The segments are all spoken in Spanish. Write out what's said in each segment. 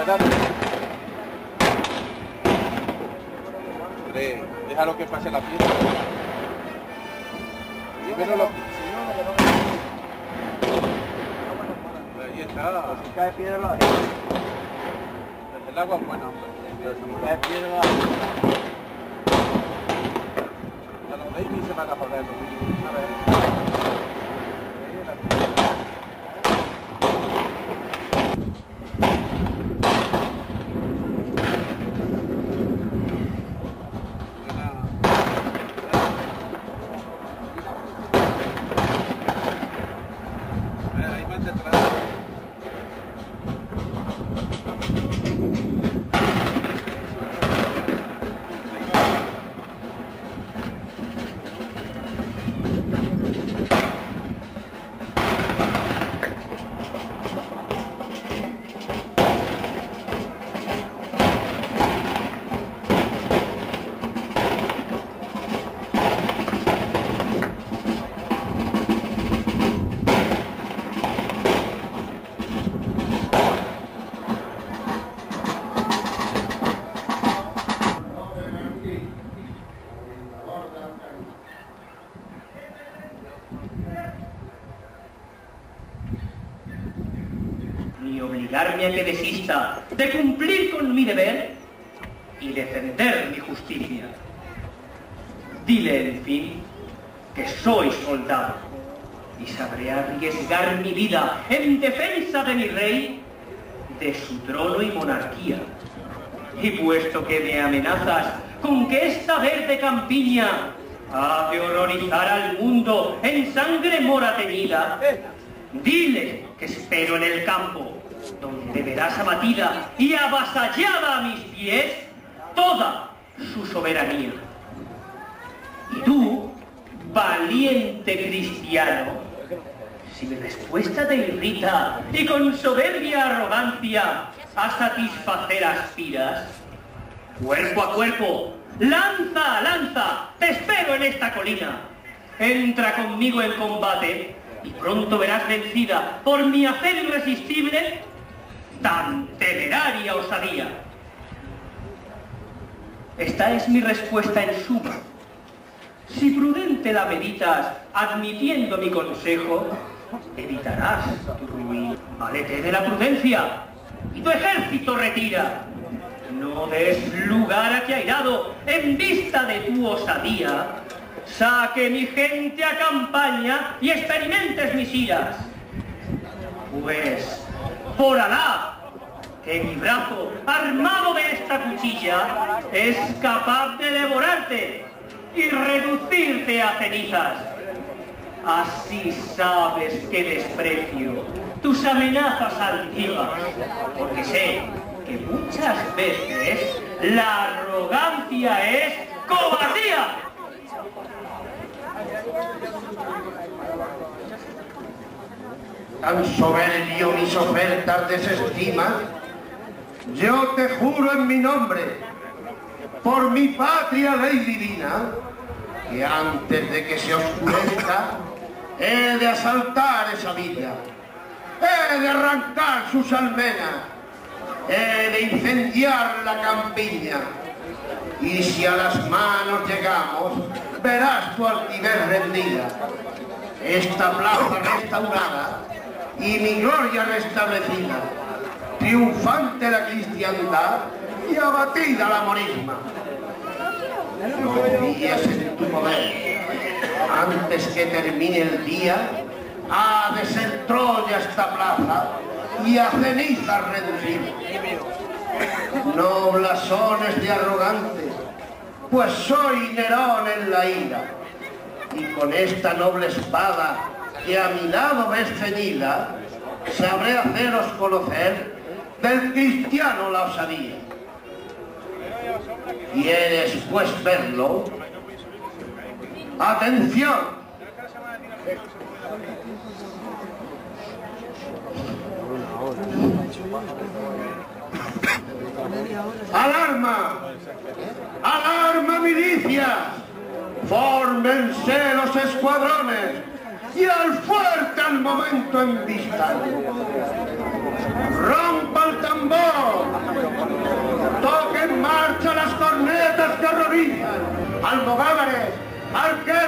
cuidado. Hombre, déjalo que pase la fiesta. Dímelo lo Ahí está. Si cae piedra la El agua es buena, si cae piedra A los babies se van a joder. A ver. Obligarme a que desista de cumplir con mi deber y defender mi justicia. Dile, en fin, que soy soldado y sabré arriesgar mi vida en defensa de mi rey, de su trono y monarquía. Y puesto que me amenazas con que esta verde campiña ha de horrorizar al mundo en sangre mora teñida, dile que espero en el campo, donde verás abatida y avasallada a mis pies toda su soberanía. Y tú, valiente cristiano, si mi respuesta te irrita y con soberbia arrogancia a satisfacer aspiras, cuerpo a cuerpo, lanza lanza, te espero en esta colina. Entra conmigo en combate y pronto verás vencida por mi hacer irresistible tan temeraria osadía. Esta es mi respuesta en suma. Si prudente la meditas, admitiendo mi consejo, evitarás tu ruina. Válete de la prudencia y tu ejército retira. No des lugar a que airado, en vista de tu osadía, saque mi gente a campaña y experimentes mis iras. Pues, por Alá, que mi brazo, armado de esta cuchilla, es capaz de devorarte y reducirte a cenizas. Así sabes que desprecio tus amenazas altivas, porque sé que muchas veces la arrogancia es cobardía. Tan soberbio mis ofertas desestimas, yo te juro en mi nombre, por mi patria ley divina, que antes de que se oscurezca, he de asaltar esa villa, he de arrancar sus almenas, he de incendiar la campiña, y si a las manos llegamos, verás tu altivez rendida, esta plaza restaurada y mi gloria restablecida, triunfante la cristiandad y abatida la morisma. Confías en tu poder. Antes que termine el día, ha de ser Troya esta plaza y a cenizas reducida. No blasones de arrogante, pues soy Nerón en la ira, y con esta noble espada que a mi lado ves ceñida, sabré haceros conocer del cristiano la osadía. ¿Quieres pues verlo? ¡Atención! ¡Alarma! ¡Alarma milicias! ¡Fórmense los escuadrones! y al fuerte al momento en vista. Rompa el tambor, toque en marcha las cornetas que horrorizan, almogávares, arqueros,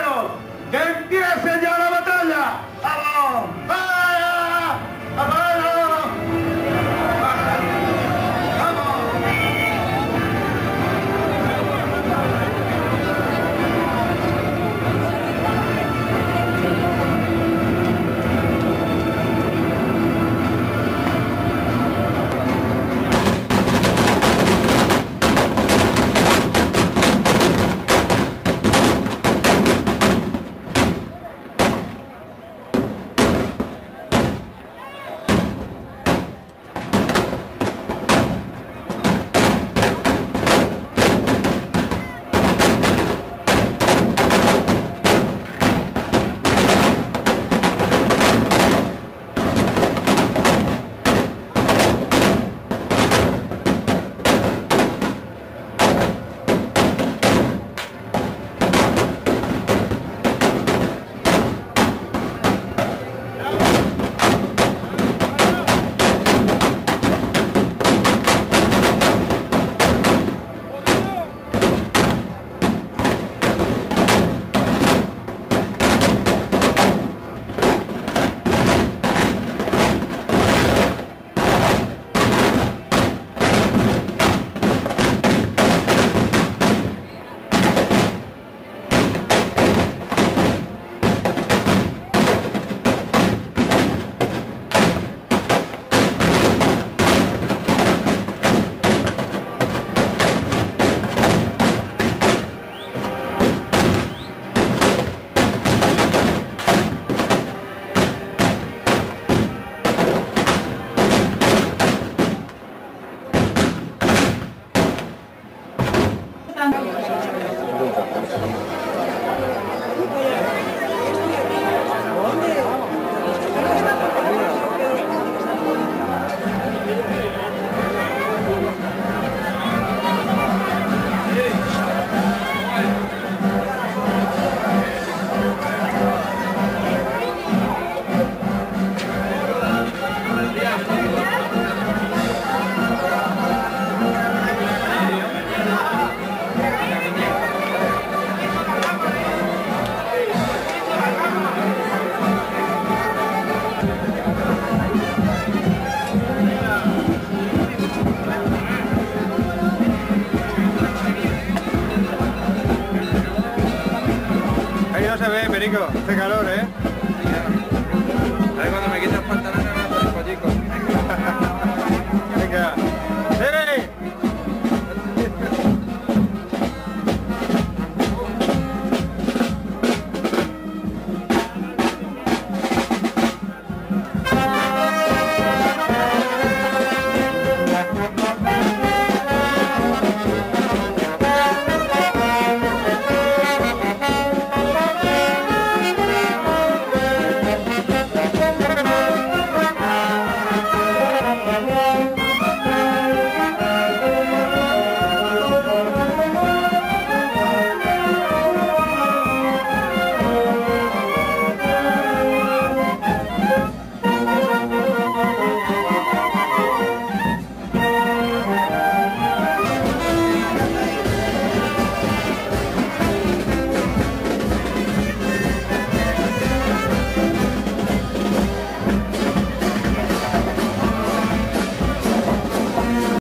no se ve, Perico. Hace calor, ¿eh?